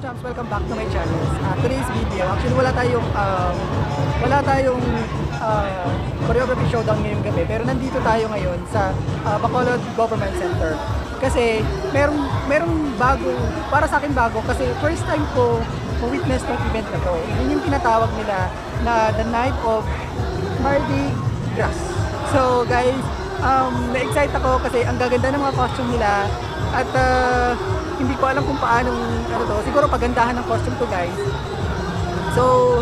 Ka-champs, welcome back to my channel. Uh, today's video, actually wala tayong um, wala tayong uh, choreography showdown ngayong gabi pero nandito tayo ngayon sa uh, Bacolod Government Center. Kasi merong merong bago, para sa akin bago kasi first time ko witness ng event na to. Yun yung tinatawag nila na the night of Mardi Gras. So guys, um, na-excite ako kasi ang gaganda ng mga costume nila at uh, hindi ko alam kung paano ano to. Siguro pagandahan ng costume to guys. So,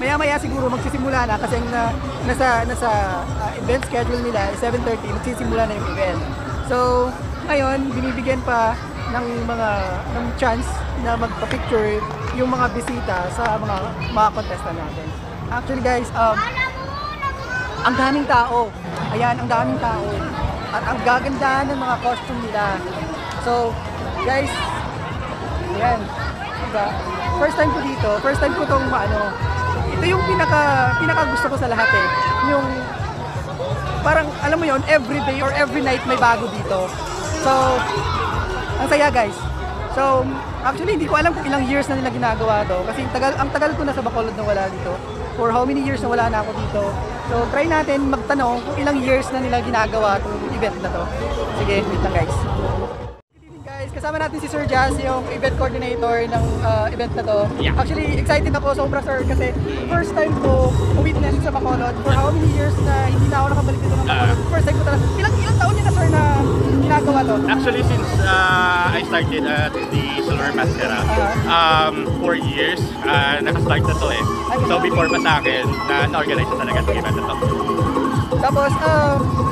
maya-maya siguro magsisimula na kasi ang na, nasa nasa uh, event schedule nila is 7:30 magsisimula na yung event. So, ngayon binibigyan pa ng mga ng chance na magpa-picture yung mga bisita sa mga mga contestant natin. Actually guys, um, ang daming tao. Ayan, ang daming tao. At ang gagandahan ng mga costume nila. So, guys, ayan. Diba? First time ko dito, first time ko tong ano, ito yung pinaka, pinaka gusto ko sa lahat eh. Yung, parang, alam mo yon every day or every night may bago dito. So, ang saya guys. So, actually hindi ko alam kung ilang years na nila ginagawa to kasi tagal ang tagal ko na sa Bacolod na wala dito. For how many years na wala na ako dito. So, try natin magtanong kung ilang years na nila ginagawa itong event na to. Sige, wait lang guys. Kasama natin si Sir Jazz, yung event coordinator ng uh, event na to. Yeah. Actually, excited ako sobra sir kasi first time ko witness sa Bacolod for how many years na hindi na ako nakabalik dito ng Bacolod. Ah. first time ko talaga. Ilang, ilang taon niya na sir na ginagawa to? Actually, since uh, I started at the Silver Mascara, um, four years, uh, nakastart na to eh. So before pa sa akin, na na-organize na talaga itong event na to. Tapos, um,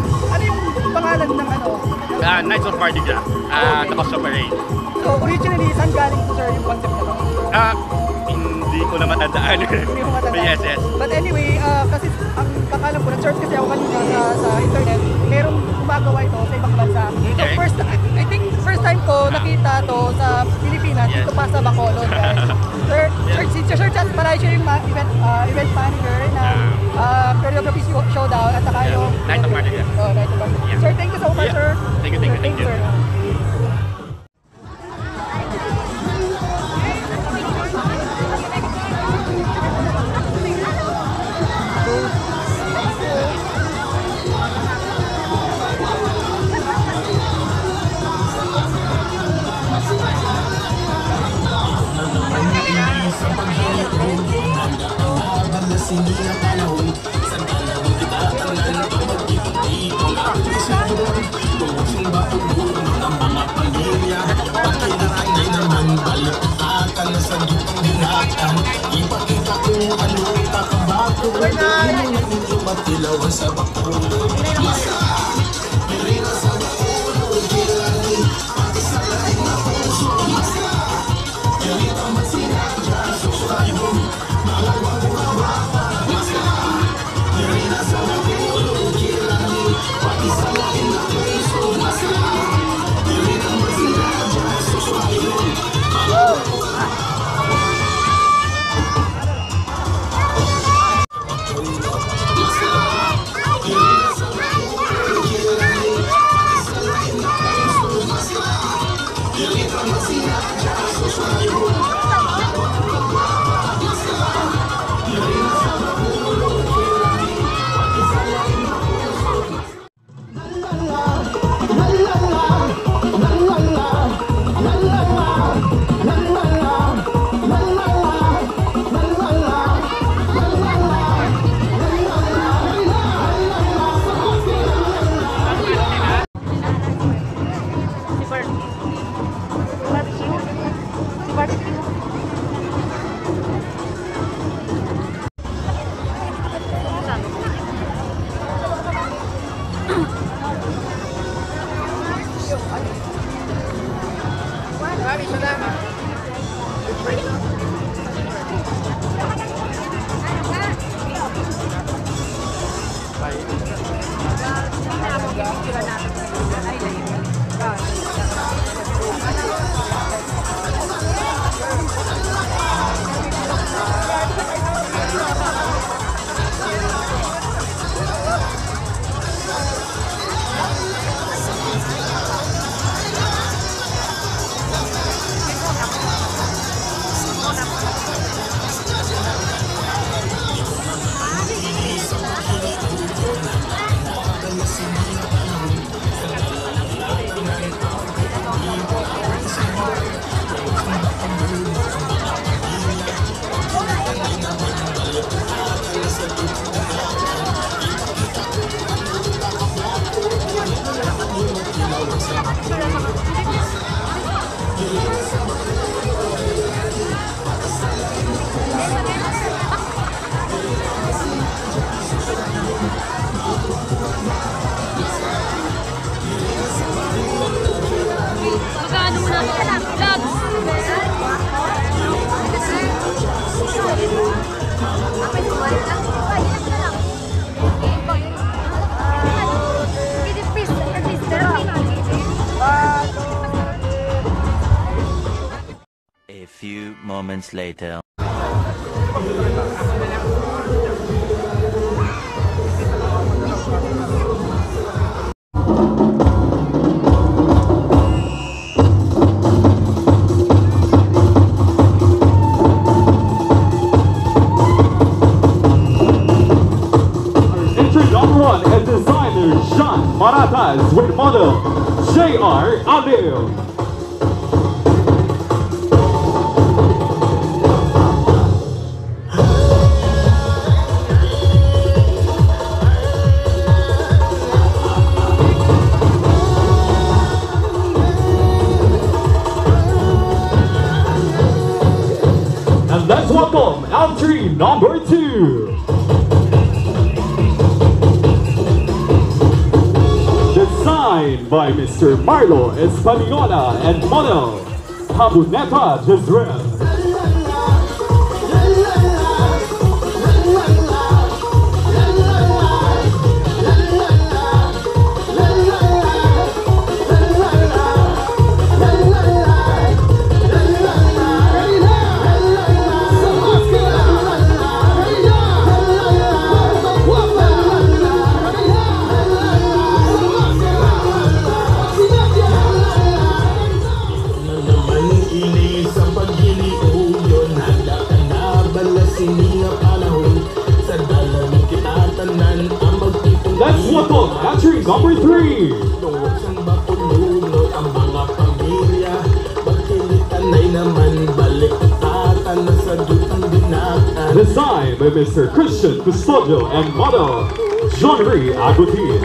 pangalan ng ano? Uh, Nights of Mardi Gras, uh, the Costa Parade. So, originally, saan galing to sir yung concept na to? Uh, hindi ko na matandaan. Hindi ko matandaan. But yes, yes. But anyway, uh, kasi ang kakalam ko, nag-search kasi ako kanina sa, sa internet, merong gumagawa ito sa ibang bansa. So Okay. first, I think first time ko nakita to sa Pilipinas, Yes. dito pa sa Bacolod, guys. Sir, sir, si Sir Chat pala siya yung event, uh, event manager ng uh, choreography show- showdown at saka Yeah. yung Night of Mardi Gras. Oh, Night of Mardi Yeah. sir. Thank you, thank you, moments later. let's welcome entry number two. Designed by Mr. Marlo Espagnola and model Habuneta Jezreel. by Mr. Christian Custodio and model Jean-Louis Agutin.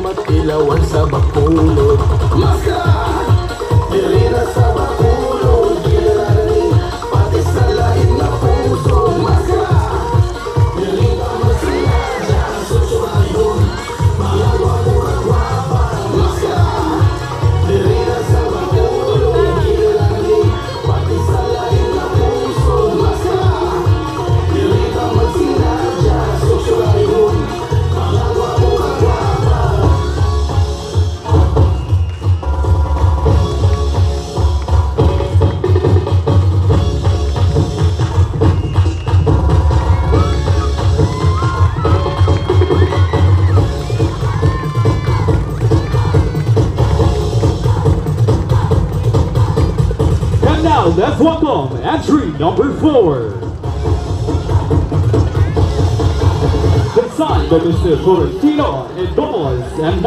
de M. Florentino et Domos and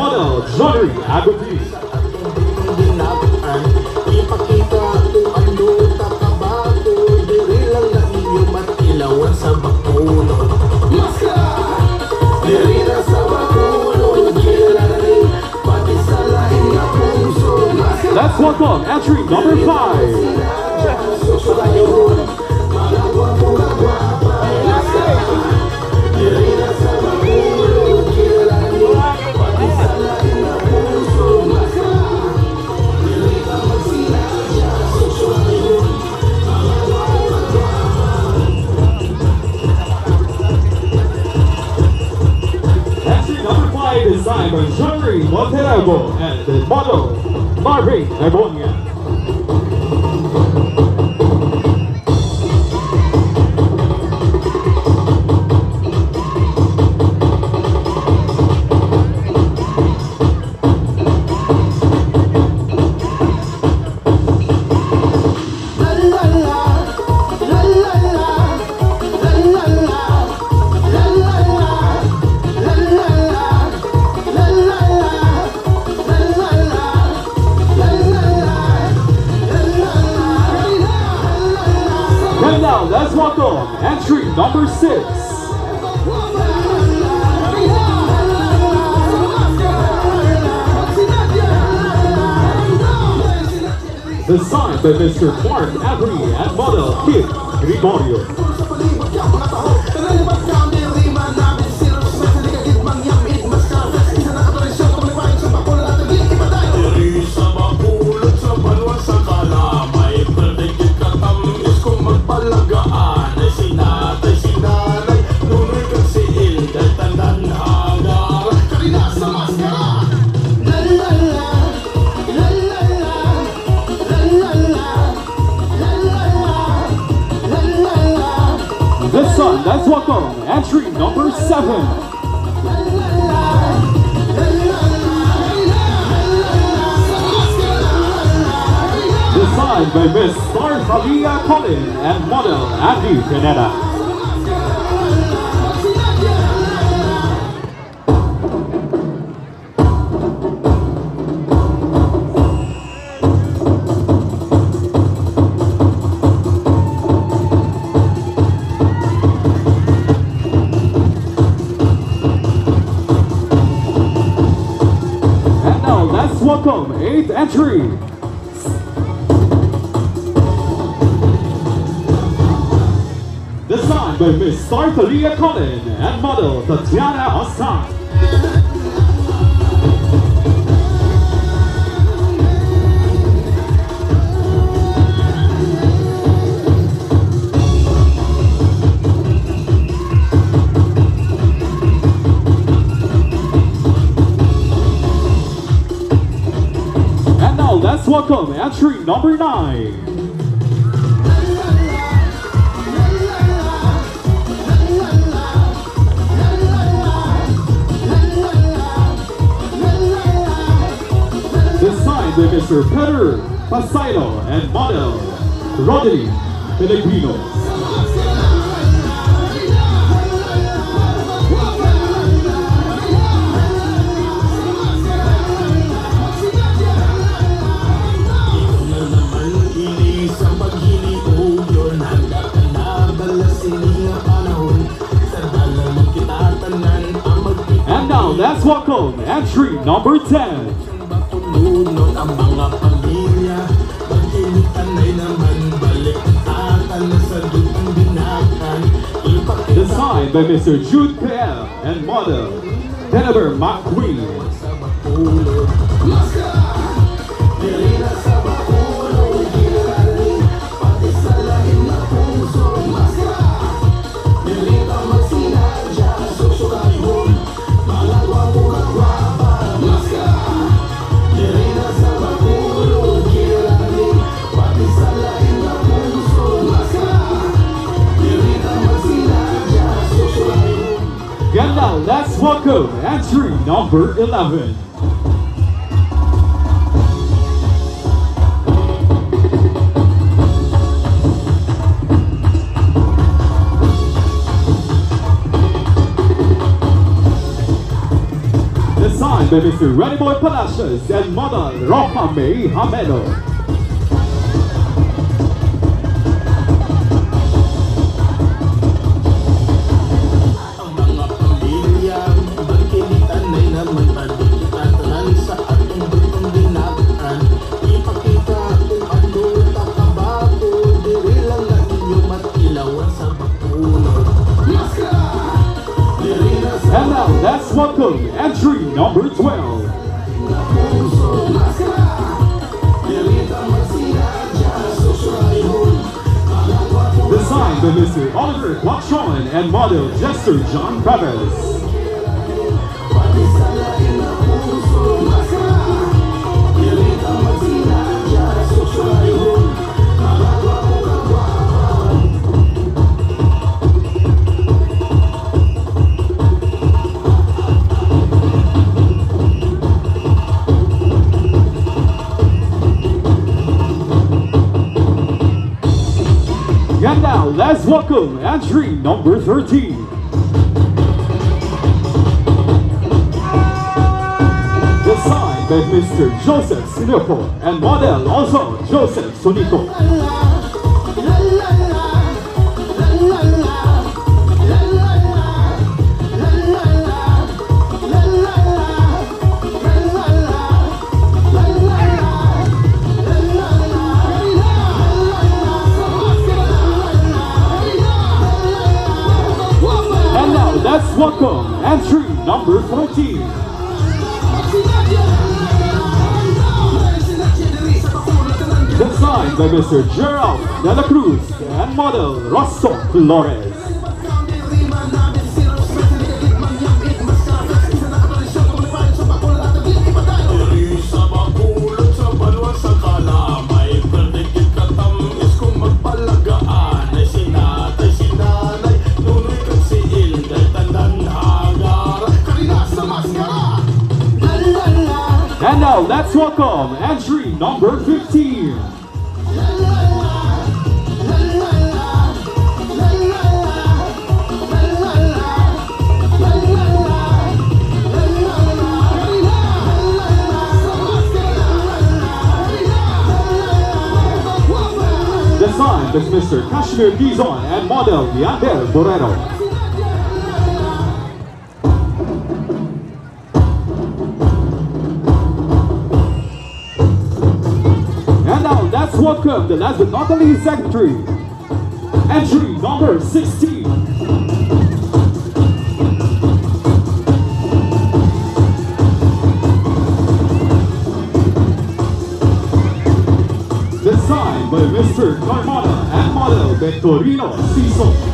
Johnny That's one one, entry number five. number 23, and the model Marvin Agonia. Mr. Clark by Miss Star Starzalia Collin and model Andy Pineda. And now let's welcome eighth entry. designed by Miss Sartalia Collin and model Tatiana Hassan. And now let's welcome entry number 9. Panahon Sa dala mo kita tanan ang magpipili And now let's welcome entry number 10. Ang mga pamilya ay naman balik Tatan na sa dutang binakan Ipakita Designed by Mr. Jude PM and model Jennifer McQueen. sa number 11. Designed by Mr. Renny Boy Palacios and model Roja May Hamedo. Welcome entry number 12. puso Maska! Diri ka magsinadya Susurayhon Mga gwapo Designed by Mr. Oliver Quatron and model Jester John Perez. Welcome entry number 13. Designed by Mr. Joseph Sinipo and model also Joseph Sonico. designed by Mr. Gerald Dela Cruz and model Rosso Flores. And now let's welcome entry number 15. Designed by Mr. Kashmir Gizon and model Leander Borrero. And now let's welcome the last but not the least secretary. Entry number 16. Designed by Mr. Carmona ベッドリーの水槽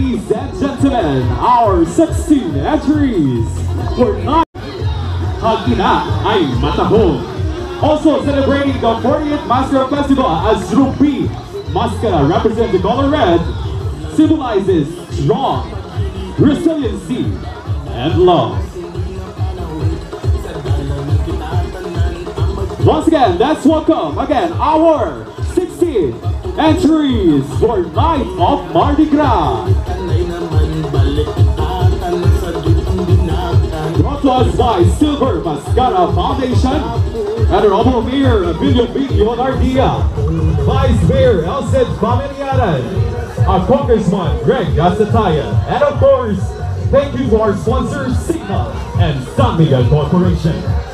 ladies and gentlemen, our 16 entries for night. Hagina ay matahong. Also celebrating the 40th Masskara Festival as Ruby Masskara represents the color red, symbolizes strong resiliency and love. Once again, let's welcome again our 16 entries for Night of Mardi Gras. Brought to us by Silver Masskara Foundation, Honorable Mayor Evelio B. Leonardia, Vice Mayor El Cid Familiaran, our Congressman Greg Gasatayan, and of course, thank you to our sponsors Sigma and San Miguel Corporation.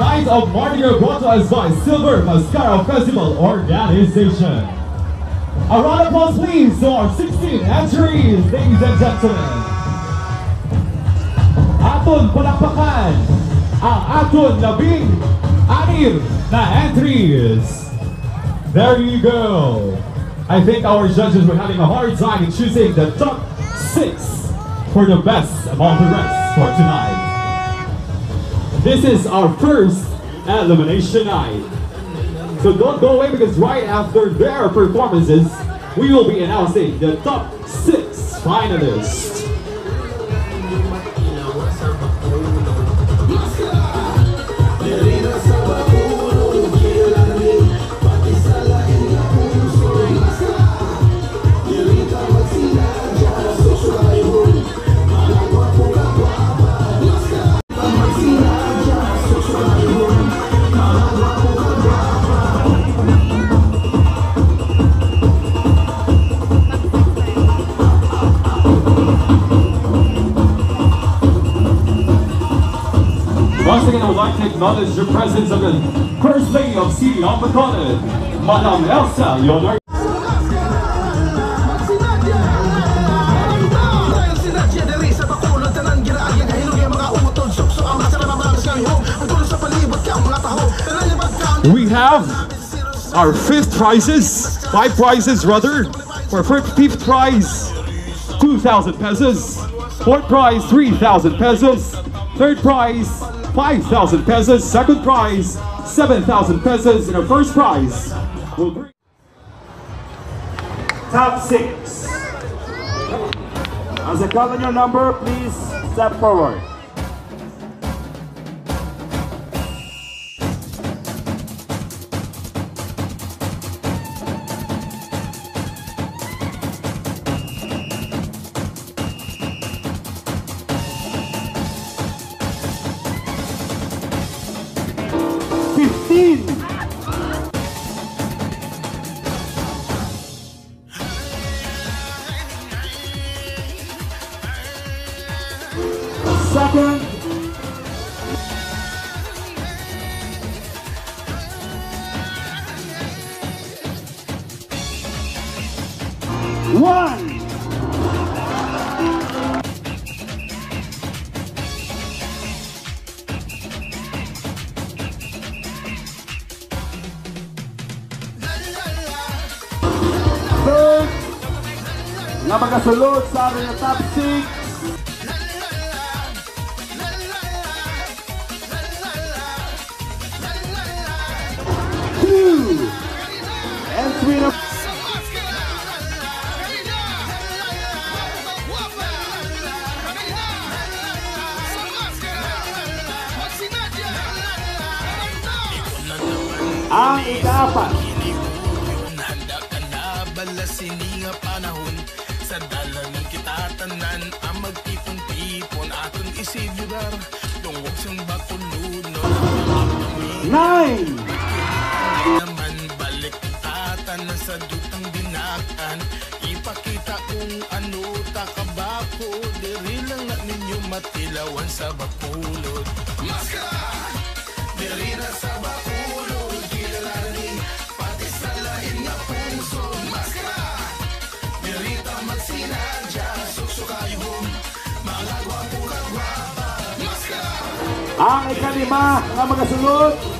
Night of Mardi Gras brought to us by Silver Masskara Festival Organization. A round of applause please to our 16 entries, ladies and gentlemen. Aton palakpakan ang aton labing anim na entries. There you go. I think our judges were having a hard time in choosing the top six for the best among the rest for tonight. This is our first elimination night. So don't go away because right after their performances, we will be announcing the top six finalists. Acknowledge the presence of the First Lady of City of Bacolod, Madam Elsa Leonard. We have our fifth prizes, five prizes rather. For fifth, fifth prize, 2,000 pesos. Fourth prize, 3,000 pesos. Third prize, 5,000 pesos. Second prize, 7,000 pesos. And our first prize will bring top six. As I call on your number, please step forward. Second. One. Third. Napakasulod sa aking top 6. Ang ikaapat Handa ka na bala panahon Sa dalan kita tanan Ang magtipon-tipon Aton isilibrar Dungog sang bakulod No nine. Naman balik tatanan sa dutang binakan Ipakita kung ano takabako. Diri lang na ninyo matilawan sa bakulod ang ikalima nga magasulod ten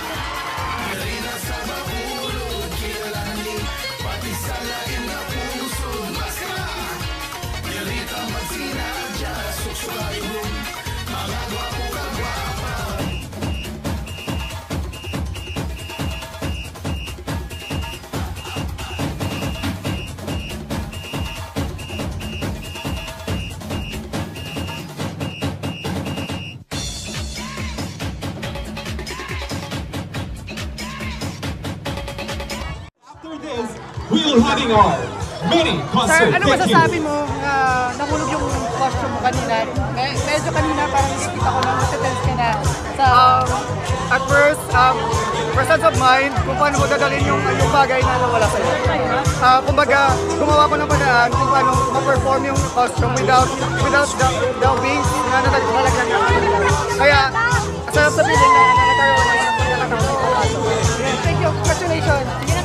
our mini Sir, concert. ano Thank you. masasabi mo na nahulog yung costume mo kanina? Me- medyo kanina parang nakikita ko na nasa-tense ka na sa... at first, um, presence of mind, kung paano mo dadalhin yung, yung bagay na nawala sa'yo. Uh, kumbaga, gumawa ko ng paraan kung paano ma-perform yung costume without without the, the wings na nalagyan ng Kaya, sarap sa feeling na na nagkaroon ng ng pagkakataon. Thank you. Congratulations.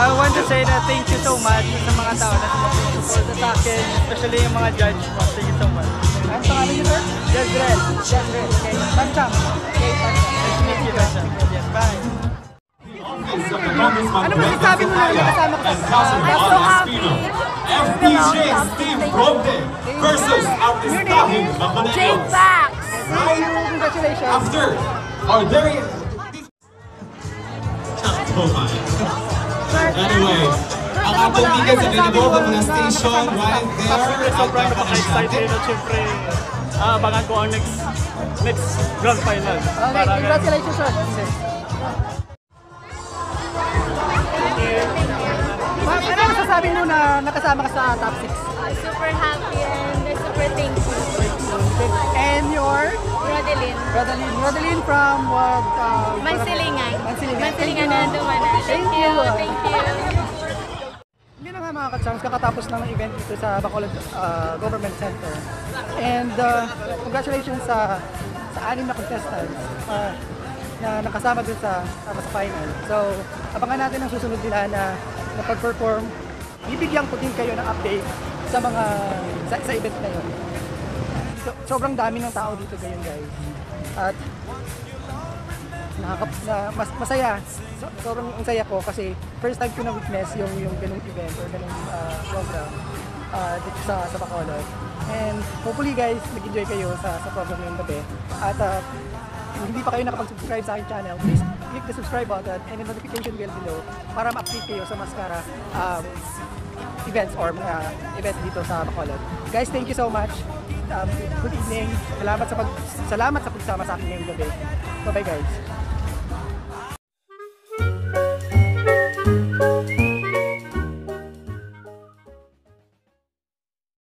I want to say that thank you so much sa mga tao na sumusuporta sa akin, especially yung mga judge mo. Thank you so much. Ano pangalan niyo, sir? Jezreel. Jezreel. Okay. Pancham. Okay, Pancham. Nice to meet you, Pancham. Yes, bye. Ano masasabi mo na Brenda nakasama ka sa- I'm so happy. FPJ Steve Robde versus Artistahin Jake Mamaneo. Bax! Congratulations. After our very Anyway, ang ticket sa Binibogo mga station right there. Sobrang at napaka-excited at syempre ah, abangan ko ang next next grand final. Okay, congratulations, sir. Ma'am, ano masasabi mo na nakasama ka sa top 6? Super happy and super thankful. And your? Rodeline. Rodeline. Rodeline from what? Uh, Mansilingan. Mansilingan. Mansilingan na dumana. Thank you. Thank you. Hindi na nga mga ka-chunks, kakatapos ng event dito sa Bacolod uh, Government Center. And uh, congratulations sa sa anim na contestants uh, na nakasama dun sa, uh, sa final. So, abangan natin ang susunod nila na, na pag-perform. Bibigyan ko din kayo ng update sa mga sa, sa event na yun. So, sobrang dami ng tao dito ngayon guys. At nakaka, na, mas, masaya. So, sobrang ang saya ko kasi first time ko na witness yung yung ganung event or ganung uh, program. uh, dito sa, sa Bacolod. And hopefully guys, nag-enjoy kayo sa, sa program ngayong gabi. At uh, hindi pa kayo nakapag-subscribe sa aking channel, please click the subscribe button and the notification bell below para ma-update kayo sa Mascara um, events or mga events dito sa Bacolod. Guys, thank you so much. Um, good evening. Salamat sa pag salamat sa pagsama sa akin ngayong gabi. Bye-bye guys.